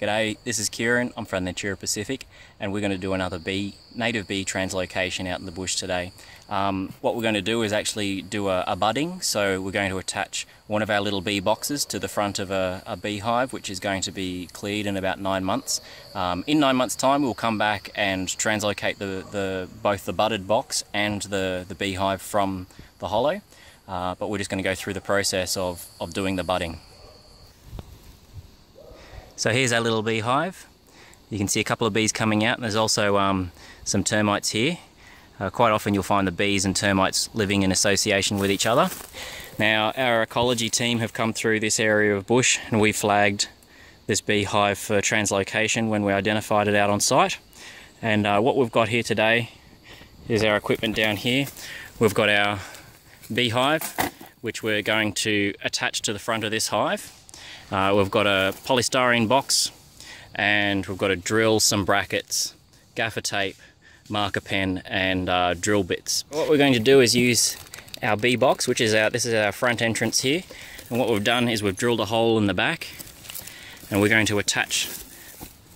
G'day, this is Kieran. I'm from Natura Pacific and we're going to do another bee, native bee translocation out in the bush today. Um, what we're going to do is actually do a, a, budding. So we're going to attach one of our little bee boxes to the front of a, a beehive which is going to be cleared in about nine months. Um, in nine months time we'll come back and translocate the, the, both the budded box and the, the beehive from the hollow. Uh, but we're just going to go through the process of, of doing the budding. So here's our little beehive. You can see a couple of bees coming out there's also um, some termites here. Uh, quite often you'll find the bees and termites living in association with each other. Now our ecology team have come through this area of bush and we flagged this beehive for translocation when we identified it out on site. And uh, what we've got here today is our equipment down here. We've got our beehive which we're going to attach to the front of this hive uh, we've got a polystyrene box and we've got to drill some brackets, gaffer tape, marker pen and uh, drill bits. What we're going to do is use our bee box, which is our, this is our front entrance here. And what we've done is we've drilled a hole in the back and we're going to attach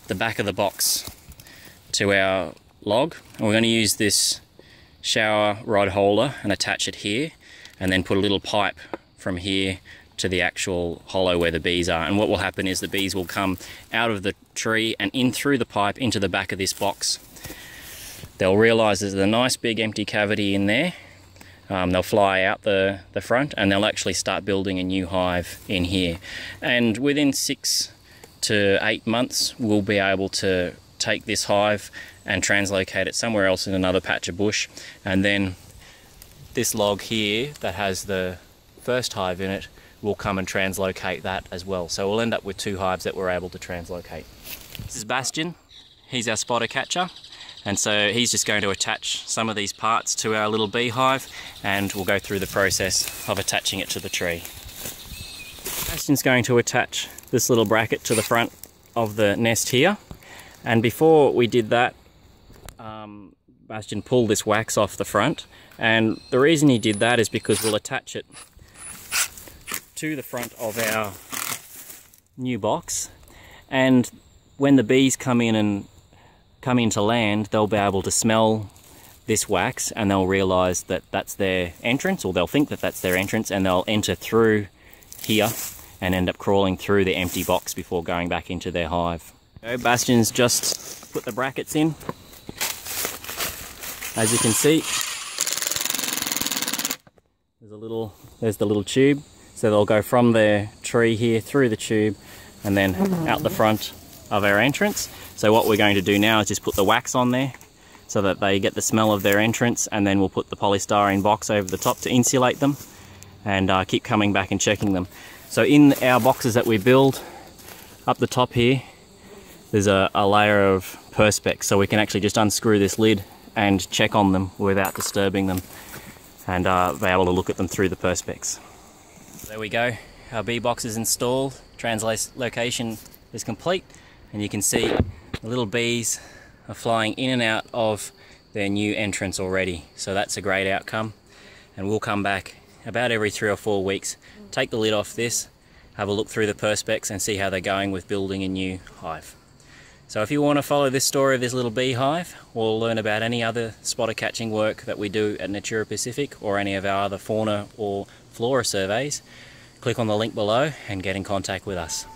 the back of the box to our log. And we're going to use this shower rod holder and attach it here and then put a little pipe from here to the actual hollow where the bees are. And what will happen is the bees will come out of the tree and in through the pipe into the back of this box. They'll realize there's a nice big empty cavity in there. Um, they'll fly out the, the front and they'll actually start building a new hive in here. And within six to eight months, we'll be able to take this hive and translocate it somewhere else in another patch of bush. And then this log here that has the first hive in it we'll come and translocate that as well. So we'll end up with two hives that we're able to translocate. This is Bastian. He's our spotter catcher. And so he's just going to attach some of these parts to our little beehive and we'll go through the process of attaching it to the tree. Bastian's going to attach this little bracket to the front of the nest here. And before we did that, um, Bastian pulled this wax off the front. And the reason he did that is because we'll attach it to the front of our new box and when the bees come in and come into land they'll be able to smell this wax and they'll realize that that's their entrance or they'll think that that's their entrance and they'll enter through here and end up crawling through the empty box before going back into their hive. So Bastian's just put the brackets in. As you can see, there's a little, there's the little tube so they'll go from the tree here through the tube and then out the front of our entrance. So what we're going to do now is just put the wax on there so that they get the smell of their entrance and then we'll put the polystyrene box over the top to insulate them and uh, keep coming back and checking them. So in our boxes that we build, up the top here, there's a, a layer of perspex so we can actually just unscrew this lid and check on them without disturbing them and uh, be able to look at them through the perspex. There we go, our bee box is installed, translocation is complete, and you can see the little bees are flying in and out of their new entrance already. So that's a great outcome. And we'll come back about every three or four weeks, take the lid off this, have a look through the perspex and see how they're going with building a new hive. So if you want to follow this story of this little beehive or learn about any other spotter catching work that we do at Natura Pacific or any of our other fauna or flora surveys, click on the link below and get in contact with us.